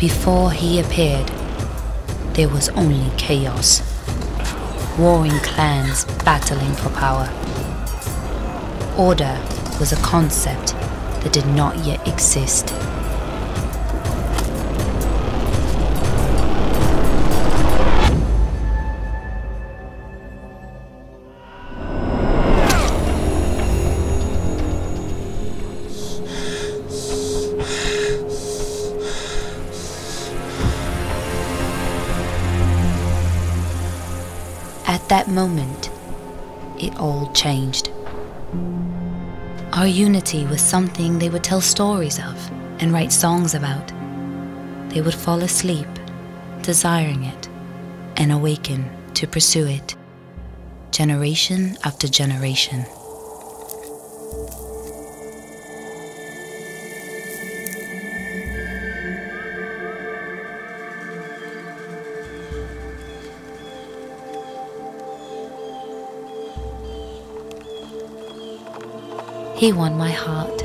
Before he appeared, there was only chaos. Warring clans battling for power. Order was a concept that did not yet exist. At that moment, it all changed. Our unity was something they would tell stories of and write songs about. They would fall asleep, desiring it, and awaken to pursue it, generation after generation. He won my heart,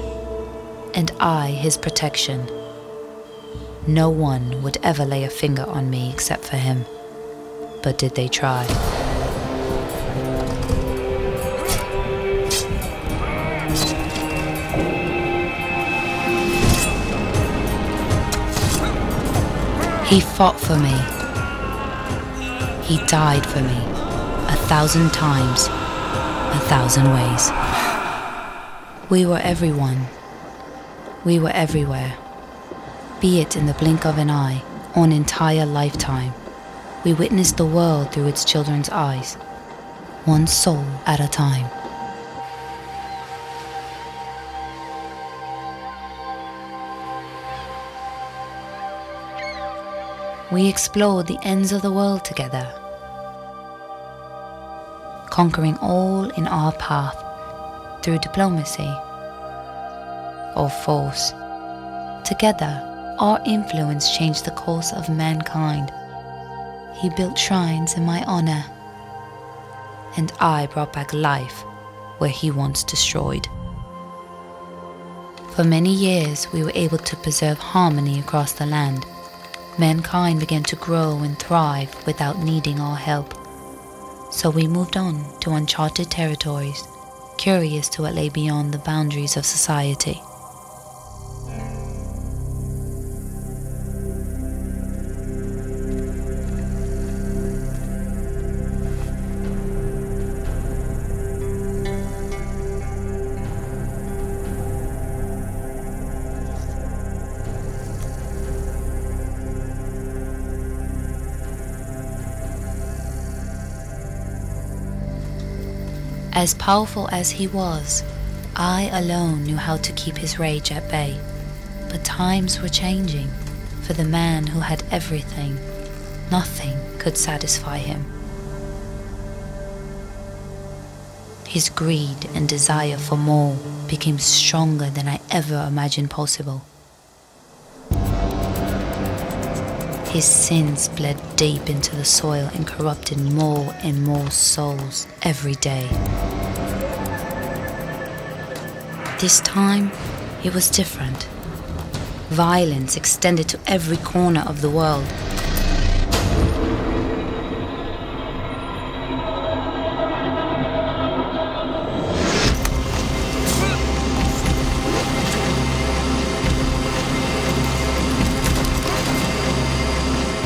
and I his protection. No one would ever lay a finger on me except for him. But did they try? He fought for me. He died for me a thousand times, a thousand ways. We were everyone. We were everywhere. Be it in the blink of an eye or an entire lifetime, we witnessed the world through its children's eyes, one soul at a time. We explored the ends of the world together, conquering all in our path through diplomacy or force. Together, our influence changed the course of mankind. He built shrines in my honor, and I brought back life where he once destroyed. For many years, we were able to preserve harmony across the land. Mankind began to grow and thrive without needing our help. So we moved on to uncharted territories curious to what lay beyond the boundaries of society. As powerful as he was, I alone knew how to keep his rage at bay. But times were changing. For the man who had everything, nothing could satisfy him. His greed and desire for more became stronger than I ever imagined possible. His sins bled deep into the soil and corrupted more and more souls every day. This time, it was different. Violence extended to every corner of the world.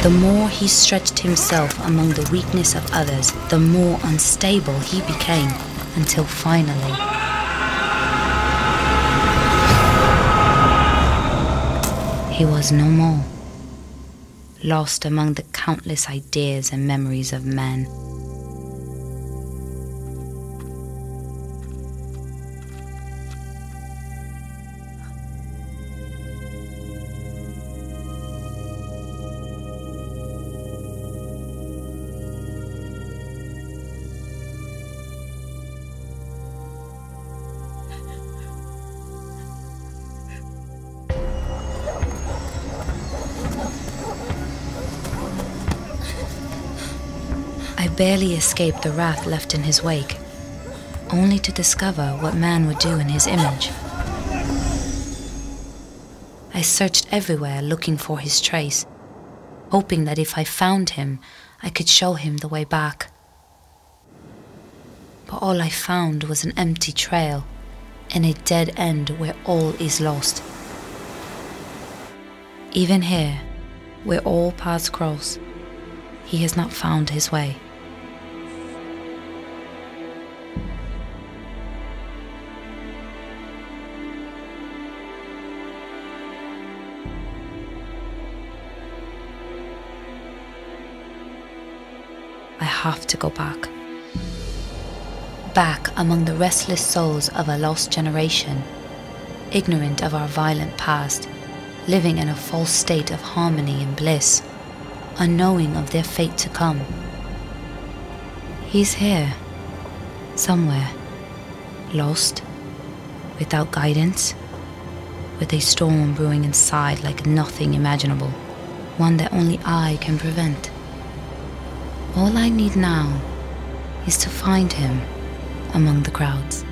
The more he stretched himself among the weakness of others, the more unstable he became, until finally. He was no more, lost among the countless ideas and memories of man. Barely escaped the wrath left in his wake, only to discover what man would do in his image. I searched everywhere looking for his trace, hoping that if I found him, I could show him the way back. But all I found was an empty trail and a dead end where all is lost. Even here, where all paths cross, he has not found his way. Have to go back. Back among the restless souls of a lost generation, ignorant of our violent past, living in a false state of harmony and bliss, unknowing of their fate to come. He's here, somewhere, lost, without guidance, with a storm brewing inside like nothing imaginable, one that only I can prevent. All I need now is to find him among the crowds.